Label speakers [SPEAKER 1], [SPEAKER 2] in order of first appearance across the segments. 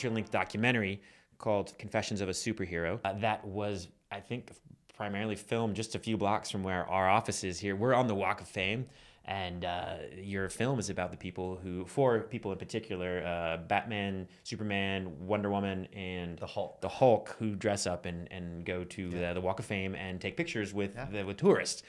[SPEAKER 1] feature length documentary called Confessions of a Superhero. Uh, that was, I think, primarily filmed just a few blocks from where our office is here. We're on the Walk of Fame. And uh, your film is about the people who, four people in particular, uh, Batman, Superman, Wonder Woman, and
[SPEAKER 2] The Hulk.
[SPEAKER 1] The Hulk, who dress up and, and go to the, the Walk of Fame and take pictures with
[SPEAKER 2] Yeah.
[SPEAKER 1] the, with tourists.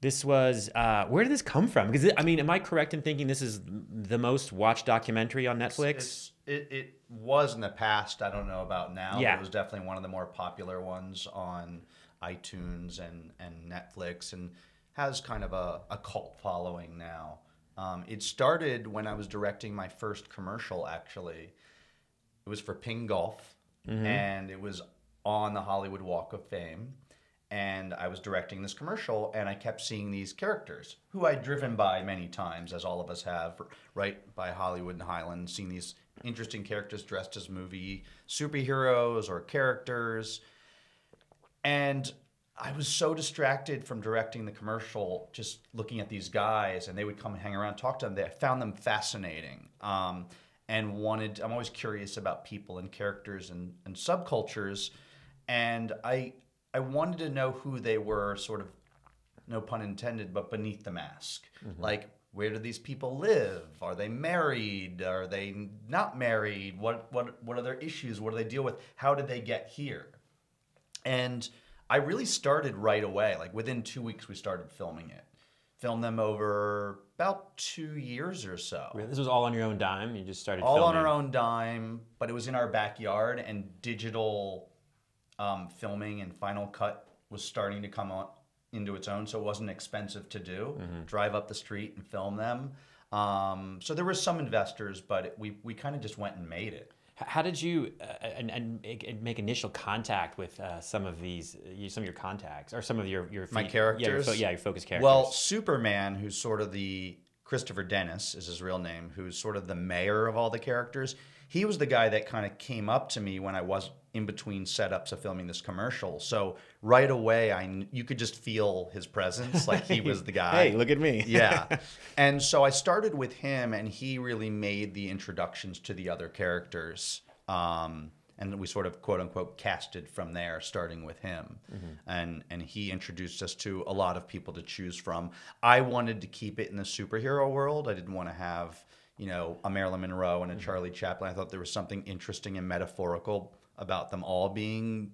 [SPEAKER 1] This was uh, where did this come from? Because I mean, am I correct in thinking this is the most watched documentary on Netflix?
[SPEAKER 2] It's, it, it was in the past. I don't know about now.
[SPEAKER 1] Yeah.
[SPEAKER 2] It was definitely one of the more popular ones on iTunes and, and Netflix and has kind of a, a cult following now. Um, it started when I was directing my first commercial, actually. It was for Ping Golf, and it was on the Hollywood Walk of Fame. And I was directing this commercial, and I kept seeing these characters who I'd driven by many times, as all of us have, right by Hollywood and Highland, seeing these interesting characters dressed as movie superheroes or characters. And I was so distracted from directing the commercial, just looking at these guys, and they would come and hang around, talk to them. They, I found them fascinating, um, and wanted. I'm always curious about people and characters and, and subcultures, and I I wanted to know who they were, sort of, no pun intended, but beneath the mask. Like, where do these people live? Are they married? Are they not married? What what what are their issues? What do they deal with? How did they get here? And I really started right away. Like within two weeks, we started filming it. Filmed them over about two years or so.
[SPEAKER 1] This was all on your own dime. You just started
[SPEAKER 2] All on
[SPEAKER 1] filming.
[SPEAKER 2] our own dime, but it was in our backyard, and digital um, filming and Final Cut was starting to come on into its own, so it wasn't expensive to do.
[SPEAKER 1] Mm-hmm.
[SPEAKER 2] Drive up the street and film them. Um, so there were some investors, but it, we we kind of just went and made it.
[SPEAKER 1] How did you uh, and, and make, initial contact with uh, some of these, uh, some of your contacts, or some of your your
[SPEAKER 2] My
[SPEAKER 1] fe- Yeah, your, fo-
[SPEAKER 2] characters?
[SPEAKER 1] yeah, your focus characters.
[SPEAKER 2] Well, Superman, who's sort of the Christopher Dennis is his real name, who's sort of the mayor of all the characters. He was the guy that kind of came up to me when I was in between setups of filming this commercial. So right away, I you could just feel his presence, like he was the guy.
[SPEAKER 1] hey, look at me.
[SPEAKER 2] yeah. And so I started with him, and he really made the introductions to the other characters. Um, and we sort of quote unquote casted from there, starting with him. And, and he introduced us to a lot of people to choose from. I wanted to keep it in the superhero world. I didn't want to have, you know, a Marilyn Monroe and a Charlie Chaplin. I thought there was something interesting and metaphorical about them all being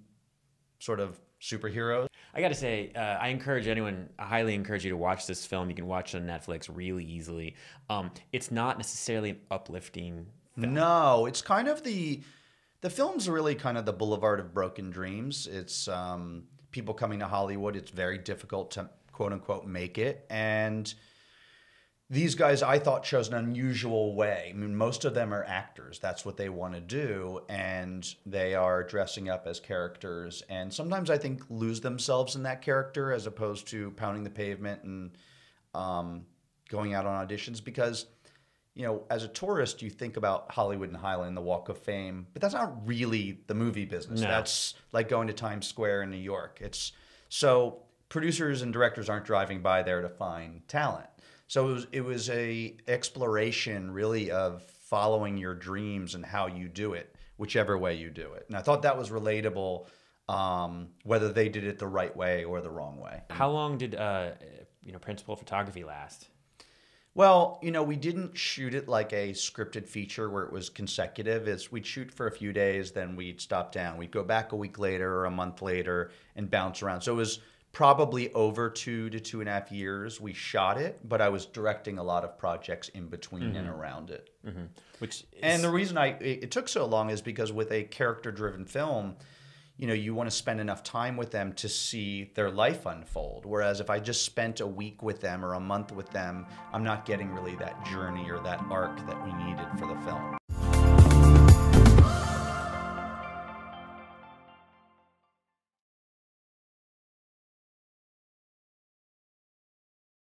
[SPEAKER 2] sort of superheroes.
[SPEAKER 1] I got to say, uh, I encourage anyone, I highly encourage you to watch this film. You can watch it on Netflix really easily. Um, it's not necessarily an uplifting.
[SPEAKER 2] No, it's kind of the the film's really kind of the boulevard of broken dreams. It's um, people coming to Hollywood. It's very difficult to quote unquote make it, and these guys I thought chose an unusual way. I mean, most of them are actors. That's what they want to do, and they are dressing up as characters, and sometimes I think lose themselves in that character as opposed to pounding the pavement and um, going out on auditions because you know, as a tourist, you think about Hollywood and Highland, the Walk of Fame, but that's not really the movie business.
[SPEAKER 1] No.
[SPEAKER 2] That's like going to Times Square in New York. It's so producers and directors aren't driving by there to find talent. So it was it was a exploration really of following your dreams and how you do it, whichever way you do it. And I thought that was relatable, um, whether they did it the right way or the wrong way.
[SPEAKER 1] How long did, uh, you know, principal photography last?
[SPEAKER 2] Well, you know, we didn't shoot it like a scripted feature where it was consecutive. Is we'd shoot for a few days, then we'd stop down. We'd go back a week later or a month later and bounce around. So it was probably over two to two and a half years we shot it, but I was directing a lot of projects in between and around it.
[SPEAKER 1] Mm-hmm. Which is,
[SPEAKER 2] And the reason I it, it took so long is because with a character-driven film, you know, you want to spend enough time with them to see their life unfold. Whereas if I just spent a week with them or a month with them, I'm not getting really that journey or that arc that we needed for the film.